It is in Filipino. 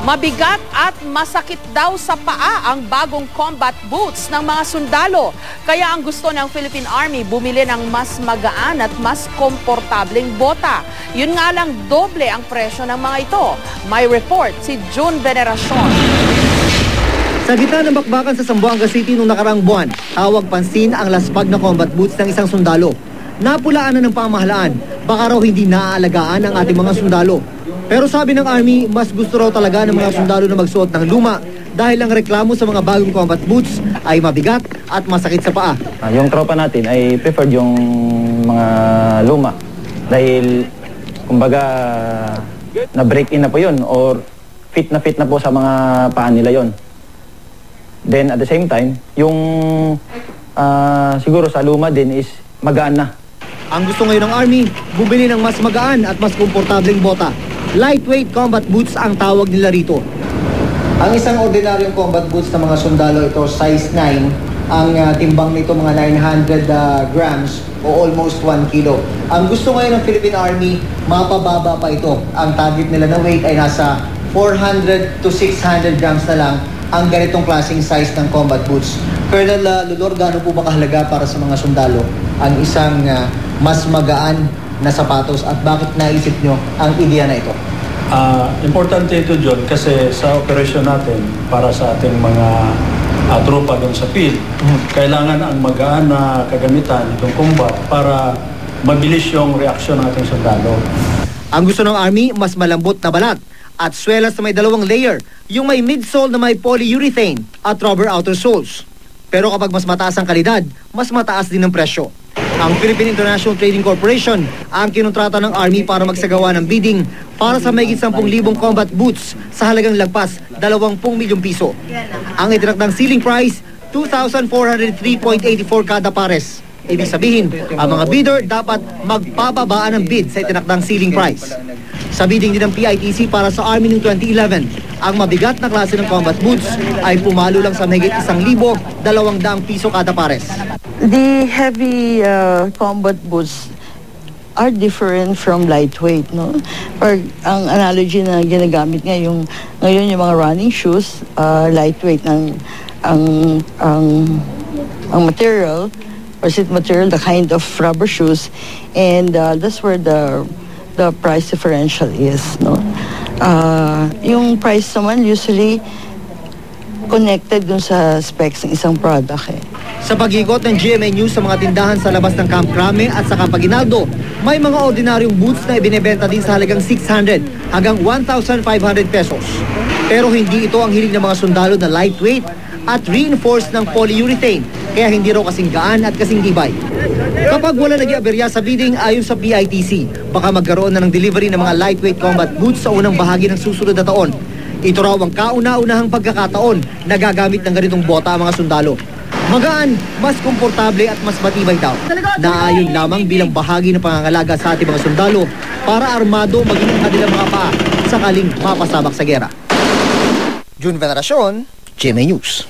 Mabigat at masakit daw sa paa ang bagong combat boots ng mga sundalo. Kaya ang gusto ng Philippine Army bumili ng mas magaan at mas komportableng bota. Yun nga lang doble ang presyo ng mga ito. May report si June Veneracion. Sa gitna ng bakbakan sa Zamboanga City noong nakaraang buwan, tawag pansin ang laspag na combat boots ng isang sundalo. Napulaan na ng pamahalaan, baka raw hindi naaalagaan ang ating mga sundalo. Pero sabi ng Army, mas gusto raw talaga ng mga sundalo na magsuot ng luma dahil ang reklamo sa mga bagong combat boots ay mabigat at masakit sa paa. Ah, yung tropa natin ay preferred yung mga luma dahil kumbaga na break in na po yun or fit na fit na po sa mga paa nila yon. Then at the same time, yung ah, siguro sa luma din is magaan na. Ang gusto ngayon ng Army, bumili ng mas magaan at mas komportableng bota. Lightweight combat boots ang tawag nila rito. Ang isang ordinaryong combat boots ng mga sundalo ito, size 9, ang uh, timbang nito mga 900 uh, grams o almost 1 kilo. Ang gusto ngayon ng Philippine Army, mapababa pa ito. Ang target nila na weight ay nasa 400 to 600 grams na lang ang ganitong klaseng size ng combat boots. Colonel uh, Lulor, gaano po ba kahalaga para sa mga sundalo ang isang uh, mas magaan na sapatos at bakit naisip nyo ang ideya na ito? Uh, importante ito, John, kasi sa operasyon natin, para sa ating mga uh, tropa doon sa field, mm-hmm. kailangan ang magaan na kagamitan itong combat para mabilis yung reaksyon ng ating sundalo. Ang gusto ng Army, mas malambot na balat at swelas na may dalawang layer, yung may midsole na may polyurethane at rubber outer soles. Pero kapag mas mataas ang kalidad, mas mataas din ang presyo. Ang Philippine International Trading Corporation ang kinontrata ng Army para magsagawa ng bidding para sa mahigit 10,000 combat boots sa halagang lagpas 20 milyong piso. Ang itinakdang ceiling price, 2,403.84 kada pares. Ibig sabihin, ang mga bidder dapat magpapabaan ng bid sa itinakdang ceiling price. Sa bidding din ng PITC para sa Army noong 2011, ang mabigat na klase ng combat boots ay pumalo lang sa mahigit 1,200 piso kada pares. The heavy uh, combat boots are different from lightweight, no? Or ang analogy na ginagamit ngayon, ngayon yung mga running shoes, uh, lightweight ng ang ang ang material or seat material, the kind of rubber shoes, and uh, that's where the the price differential is, no? Uh, yung price naman usually connected dun sa specs ng isang product eh. Sa pag-ikot ng GMA News sa mga tindahan sa labas ng Camp Crame at sa Campaginaldo, may mga ordinaryong boots na ibinebenta din sa halagang 600 hanggang 1,500 pesos. Pero hindi ito ang hiling ng mga sundalo na lightweight at reinforced ng polyurethane, kaya hindi raw kasing gaan at kasing tibay. Kapag wala nag aberya sa bidding ayon sa PITC, baka magkaroon na ng delivery ng mga lightweight combat boots sa unang bahagi ng susunod na taon. Ito raw ang kauna-unahang pagkakataon na gagamit ng ganitong bota ang mga sundalo. Magaan, mas komportable at mas matibay daw. Naayon lamang bilang bahagi ng pangangalaga sa ating mga sundalo para armado maging ang kanilang mga paa sakaling mapasabak sa gera. June Veneracion, GMA News.